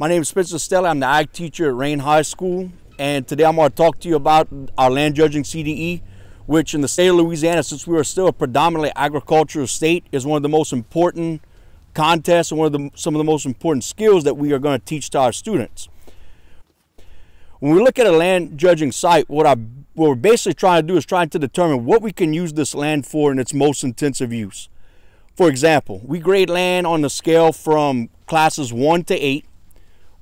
My name is Spencer Stella. I'm the ag teacher at Rayne High School. And today I'm going to talk to you about our land judging CDE, which in the state of Louisiana, since we are still a predominantly agricultural state, is one of the most important contests and one of the, some of the most important skills that we are going to teach to our students. When we look at a land judging site, what, I, what we're basically trying to do is trying to determine what we can use this land for in its most intensive use. For example, we grade land on the scale from classes 1 to 8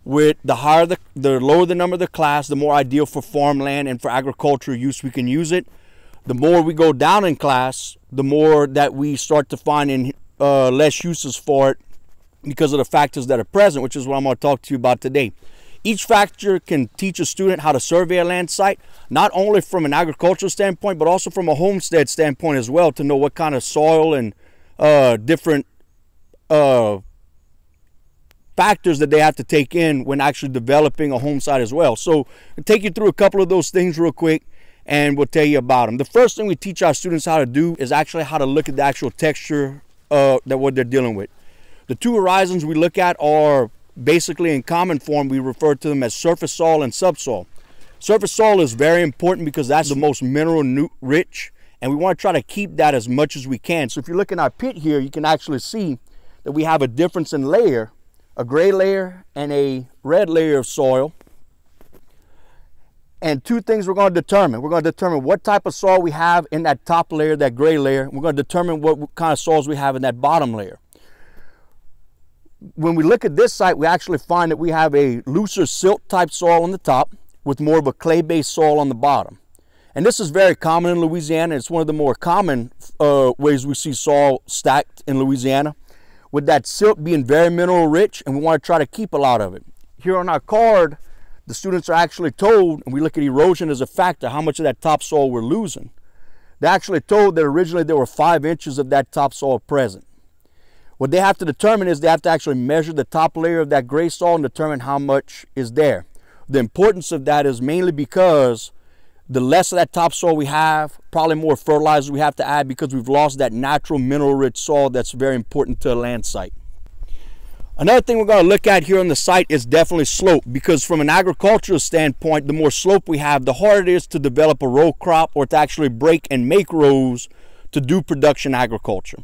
with the higher the, the lower the number of the class, the more ideal for farmland and for agricultural use we can use it. The more we go down in class, the more that we start to find in uh, less uses for it because of the factors that are present, which is what I'm going to talk to you about today. Each factor can teach a student how to survey a land site, not only from an agricultural standpoint, but also from a homestead standpoint as well, to know what kind of soil and uh, different uh, factors that they have to take in when actually developing a home site as well. So I'll take you through a couple of those things real quick and we'll tell you about them. The first thing we teach our students how to do is actually how to look at the actual texture uh, that what they're dealing with. The two horizons we look at are basically in common form, we refer to them as surface soil and subsoil. Surface soil is very important because that's the most mineral rich and we want to try to keep that as much as we can. So if you look in our pit here, you can actually see that we have a difference in layer a gray layer and a red layer of soil. And two things we're going to determine. We're going to determine what type of soil we have in that top layer, that gray layer. We're going to determine what kind of soils we have in that bottom layer. When we look at this site, we actually find that we have a looser silt type soil on the top with more of a clay-based soil on the bottom. And this is very common in Louisiana. It's one of the more common uh, ways we see soil stacked in Louisiana with that silt being very mineral rich and we want to try to keep a lot of it. Here on our card, the students are actually told, and we look at erosion as a factor, how much of that topsoil we're losing. They're actually told that originally there were five inches of that topsoil present. What they have to determine is they have to actually measure the top layer of that gray soil and determine how much is there. The importance of that is mainly because the less of that topsoil we have, probably more fertilizer we have to add because we've lost that natural mineral rich soil that's very important to a land site. Another thing we're going to look at here on the site is definitely slope because from an agricultural standpoint, the more slope we have, the harder it is to develop a row crop or to actually break and make rows to do production agriculture.